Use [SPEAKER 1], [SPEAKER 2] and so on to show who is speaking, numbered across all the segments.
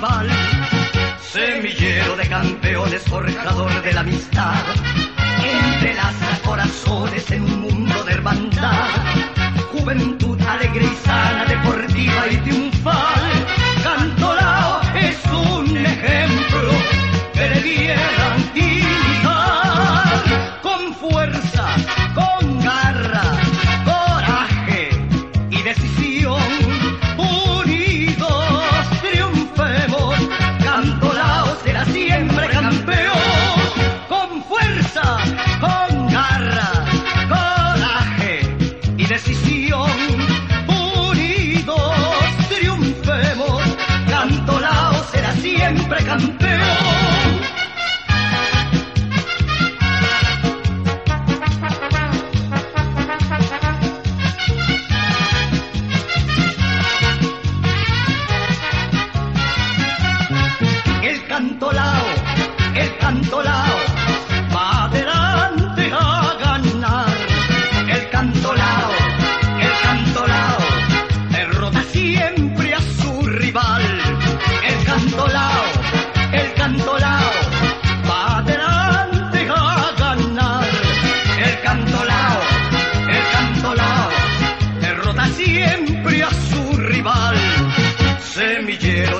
[SPEAKER 1] rival, semillero de campeones, forjador de la amistad, entrelaza corazones en un mundo de hermandad, juventud alegre y pistola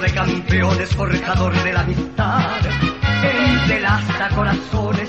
[SPEAKER 1] de campeones, forjador de la amistad, el corazones.